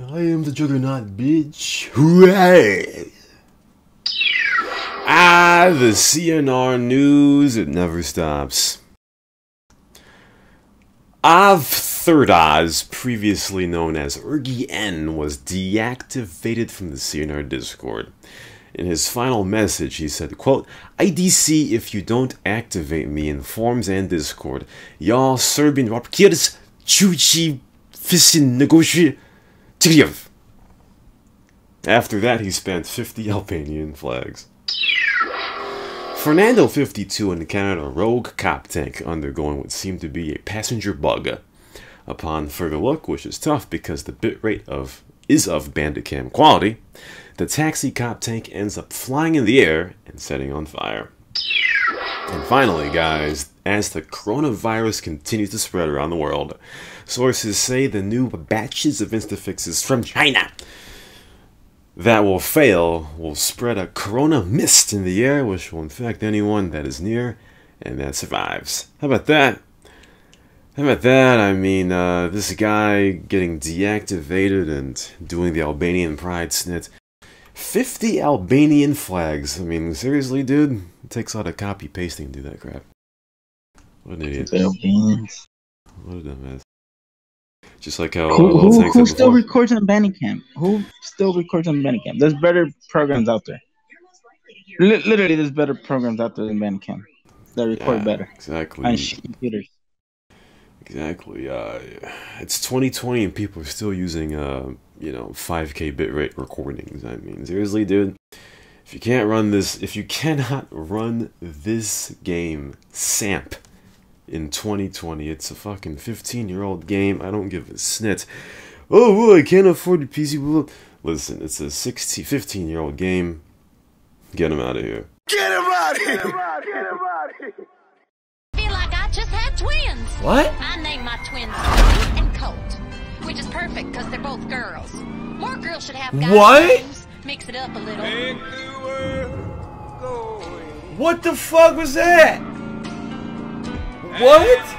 I am the juggernaut, bitch. Hooray! Ah, the CNR news, it never stops. Av previously known as Ergi N, was deactivated from the CNR Discord. In his final message, he said, quote, IDC if you don't activate me in forums and Discord. Y'all Serbian Rapkirs Chuchi Fisin negotiate After that, he spent 50 Albanian flags. Fernando 52 encountered a rogue cop tank undergoing what seemed to be a passenger bug. Upon further look, which is tough because the bitrate of is of Bandicam quality, the taxi cop tank ends up flying in the air and setting on fire. And finally, guys, as the coronavirus continues to spread around the world, sources say the new batches of Instafixes from China that will fail will spread a corona mist in the air, which will infect anyone that is near and that survives. How about that? How about that? I mean, uh, this guy getting deactivated and doing the Albanian pride snit. 50 Albanian flags. I mean, seriously, dude? It takes a lot of copy pasting to do that crap. What an idiot. What a dumbass. Just like how Who, who, who still before. records on Bandicam? Who still records on Bandicam? There's better programs out there. Li- literally, there's better programs out there than Bandicam that record Yeah, better Exactly. on computers. Exactly. Uh, it's 2020 and people are still using, uh, you know, 5K bitrate recordings. I mean, seriously, dude. If you can't run this, if you cannot run this game, SAMP, in 2020, it's a fucking 15 year old game. I don't give a snit. Oh, well, I can't afford a PC. Well, Listen, it's a 16, 15 year old game. Get him out of here. Get him out of here! feel like I just had twins. What? I named my twins Colt and Colt, which is perfect because they're both girls. More girls should have guys' What? names. Mix it up a little. What the fuck was that? What?